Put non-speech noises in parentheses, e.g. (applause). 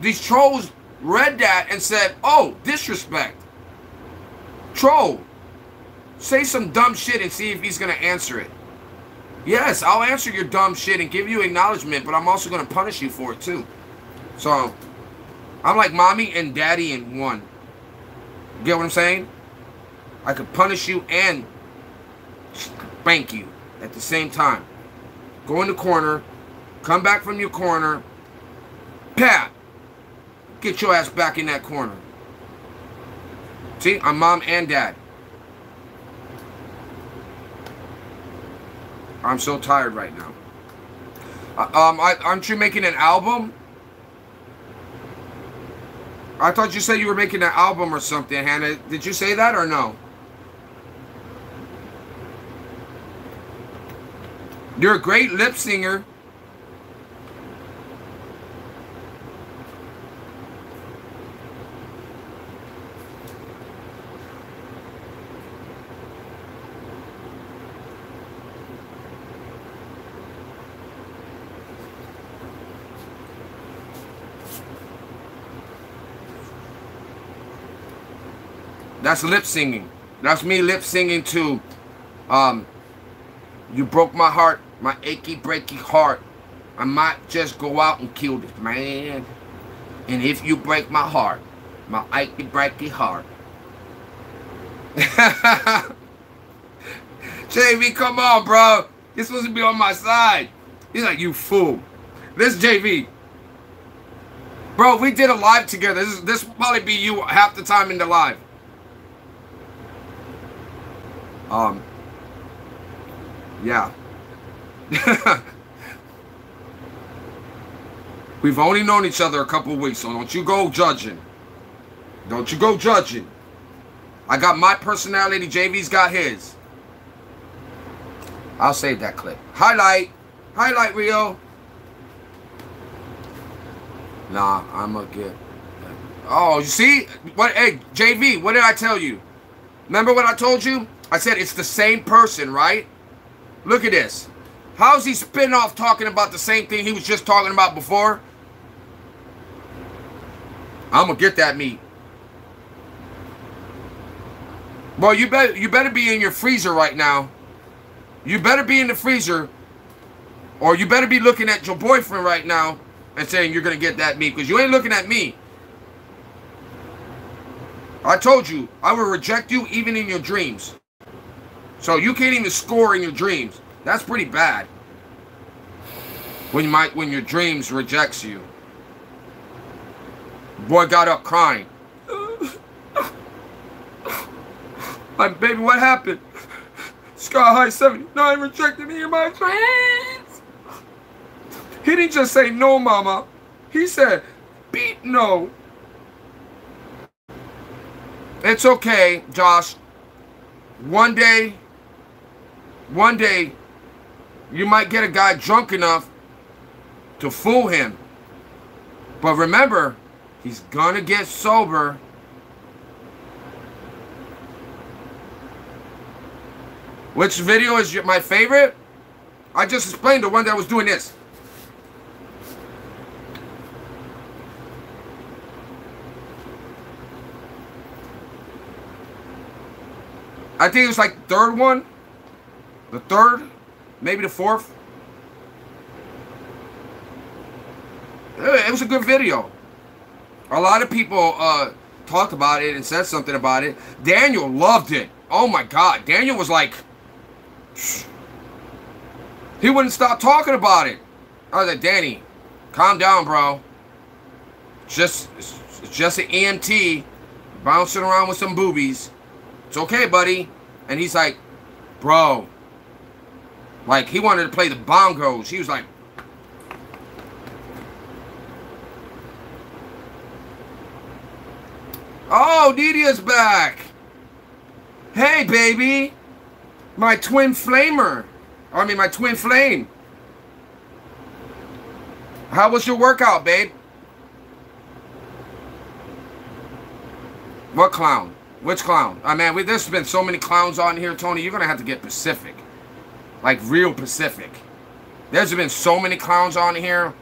these trolls read that and said, oh, disrespect. Troll, say some dumb shit and see if he's going to answer it. Yes, I'll answer your dumb shit and give you acknowledgement, but I'm also going to punish you for it too. So, I'm like mommy and daddy in one. get what I'm saying? I could punish you and spank you at the same time. Go in the corner, come back from your corner, pat, get your ass back in that corner. See, I'm mom and dad. I'm so tired right now. Uh, um, I, aren't you making an album? I thought you said you were making an album or something, Hannah. Did you say that or no? You're a great lip singer. That's lip singing. That's me lip singing to um You broke my heart, my achy breaky heart. I might just go out and kill this man. And if you break my heart, my achy breaky heart. (laughs) JV, come on, bro. You're supposed to be on my side. He's like, you fool. This JV. Bro, we did a live together. This, is, this will probably be you half the time in the live. Um, yeah. (laughs) We've only known each other a couple weeks, so don't you go judging. Don't you go judging. I got my personality, JV's got his. I'll save that clip. Highlight. Highlight Rio. Nah, I'm gonna get. Oh, you see? What? Hey, JV, what did I tell you? Remember what I told you? I said it's the same person, right? Look at this. How's he spin off talking about the same thing he was just talking about before? I'm gonna get that meat. Boy, you better you better be in your freezer right now. You better be in the freezer, or you better be looking at your boyfriend right now and saying you're gonna get that meat because you ain't looking at me. I told you I will reject you even in your dreams. So you can't even score in your dreams. That's pretty bad. When you might when your dreams rejects you. Boy got up crying. (laughs) My baby, what happened? Sky High 79 rejected me in my dreams. He didn't just say no, mama. He said, beat no. It's okay, Josh. One day, one day, you might get a guy drunk enough to fool him. But remember, he's gonna get sober. Which video is my favorite? I just explained the one that was doing this. I think it was like third one. The third, maybe the fourth. It was a good video. A lot of people uh, talked about it and said something about it. Daniel loved it. Oh my God. Daniel was like, (sniffs) he wouldn't stop talking about it. I was like, Danny, calm down, bro. Just, just an EMT bouncing around with some boobies. It's okay, buddy. And he's like, bro, like, he wanted to play the bongos. He was like, Oh, Nidia's back. Hey, baby. My twin flamer. I mean, my twin flame. How was your workout, babe? What clown? Which clown? Ah, I oh, mean, there's been so many clowns on here, Tony. You're going to have to get Pacific. Like real Pacific. There's been so many clowns on here.